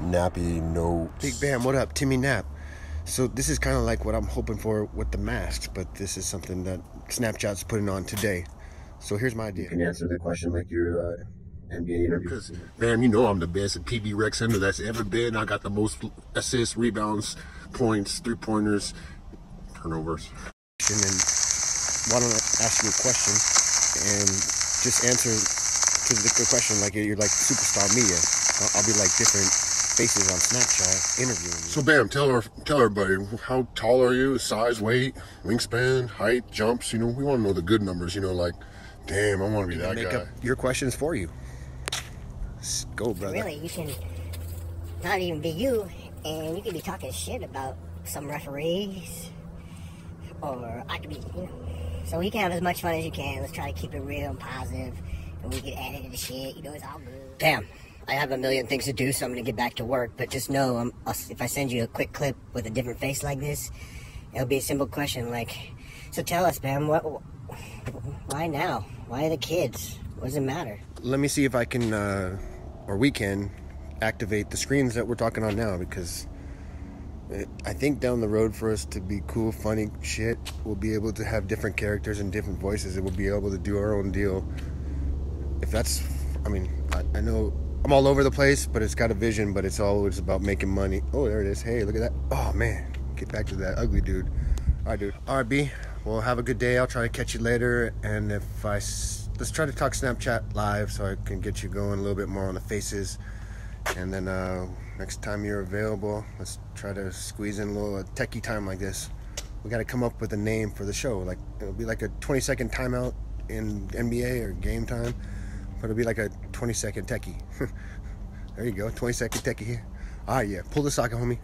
nappy notes. Big Bam, what up? Timmy Nap. So this is kind of like what I'm hoping for with the masks, but this is something that Snapchat's putting on today. So here's my idea. You can answer the question like your uh, NBA interview. Because, man, you know I'm the best at PB Rec Center that's ever been. I got the most assists, rebounds, points, three pointers, turnovers. And then why don't I ask you a question and just answer to the question like you're like superstar media. I'll, I'll be like different faces on Snapchat interviewing you. So, Bam, tell her, tell everybody, how tall are you? Size, weight, wingspan, height, jumps. You know, we want to know the good numbers. You know, like, damn, I want to be that Make guy. up your questions for you. Let's go, brother. Really, you can not even be you, and you could be talking shit about some referees, or I could be, you know. So we can have as much fun as you can. Let's try to keep it real and positive, and we can edit it the shit. You know, it's all good. Damn, I have a million things to do, so I'm gonna get back to work. But just know, um, if I send you a quick clip with a different face like this, it'll be a simple question like, "So tell us, man, what? Why now? Why the kids? What does it matter?" Let me see if I can, uh, or we can, activate the screens that we're talking on now because it, I think down the road for us to be cool, funny shit, we'll be able to have different characters and different voices and we'll be able to do our own deal. If that's, I mean, I, I know I'm all over the place, but it's got a vision, but it's always about making money. Oh, there it is. Hey, look at that. Oh, man. Get back to that ugly dude. All right, dude. All right, B. Well, have a good day. I'll try to catch you later. And if I... let's try to talk Snapchat live so I can get you going a little bit more on the faces. And then uh, next time you're available, let's try to squeeze in a little techie time like this. We got to come up with a name for the show. Like it'll be like a 20 second timeout in NBA or game time, but it'll be like a 20 second techie. there you go, 20 second techie. Here. Ah, yeah. Pull the socket, homie.